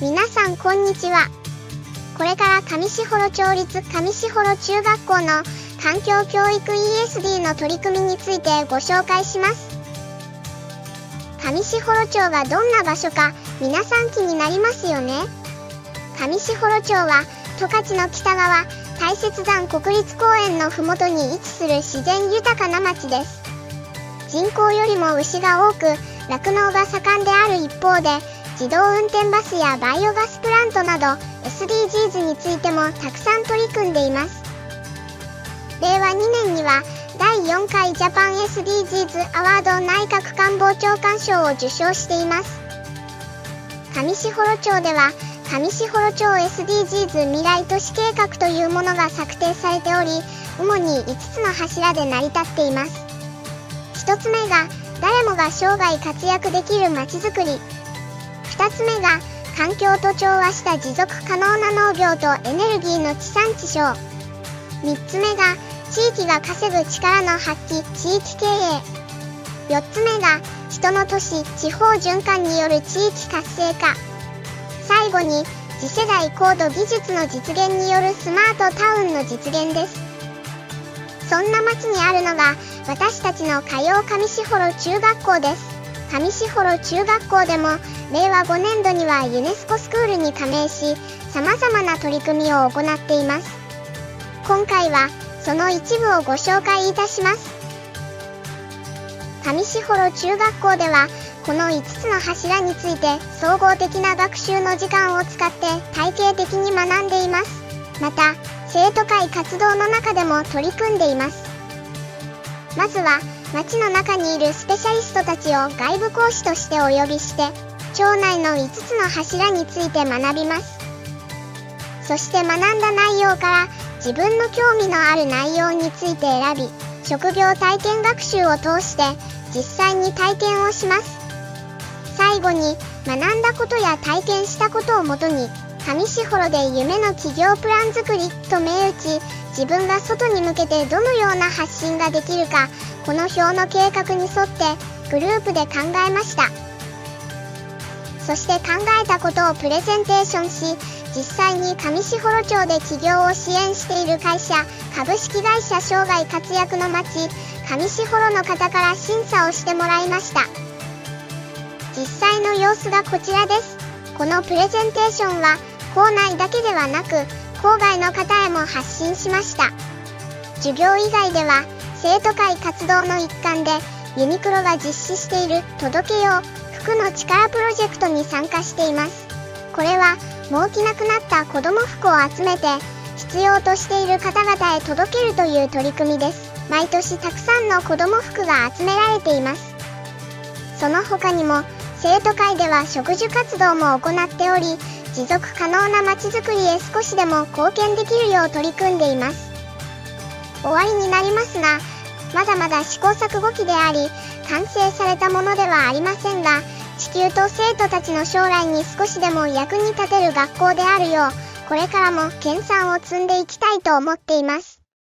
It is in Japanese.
皆さんこんにちは。これから上士幌町立上士幌中学校の環境教育 ESD の取り組みについてご紹介します。上士幌町がどんな場所か皆さん気になりますよね。上士幌町は十勝の北側大雪山国立公園の麓に位置する自然豊かな町です。人口よりも牛が多く酪農が盛んである一方で自動運転バスやバイオガスプラントなど SDGs についてもたくさん取り組んでいます。令和2年には第4回ジャパン SDGs アワード内閣官房長官賞を受賞しています。上士幌町では上士幌町 SDGs 未来都市計画というものが策定されており主に5つの柱で成り立っています。1つ目が誰もが生涯活躍できるまちづくり。2つ目が環境と調和した持続可能な農業とエネルギーの地産地消。3つ目が地域が稼ぐ力の発揮地域経営。4つ目が人の都市地方循環による地域活性化。最後に次世代高度技術の実現によるスマートタウンの実現です。そんな町にあるのが私たちの通う上士幌中学校です。上士幌中学校でも令和5年度にはユネスコスクールに加盟し様々な取り組みを行っています。今回はその一部をご紹介いたします。上士幌中学校ではこの5つの柱について総合的な学習の時間を使って体系的に学んでいます。また生徒会活動の中でも取り組んでいます。まずは町の中にいるスペシャリストたちを外部講師としてお呼びして町内の5つの柱について学びます。そして学んだ内容から自分の興味のある内容について選び職業体験学習を通して実際に体験をします。最後に学んだことや体験したことをもとに上士幌で夢の企業プラン作りと銘打ち自分が外に向けてどのような発信ができるかこの表の計画に沿ってグループで考えました。そして考えたことをプレゼンテーションし実際に上士幌町で起業を支援している会社株式会社生涯活躍の街上士幌の方から審査をしてもらいました。実際の様子がこちらです。このプレゼンテーションは校内だけではなく郊外の方へも発信しました。授業以外では生徒会活動の一環でユニクロが実施している届けよう服の力プロジェクトに参加しています。これはもう着なくなった子供服を集めて必要としている方々へ届けるという取り組みです。毎年たくさんの子供服が集められています。その他にも生徒会では植樹活動も行っており持続可能なまちづくりへ少しでも貢献できるよう取り組んでいます。終わりになりますがまだまだ試行錯誤期であり完成されたものではありませんが地球と生徒たちの将来に少しでも役に立てる学校であるようこれからも研鑽を積んでいきたいと思っています。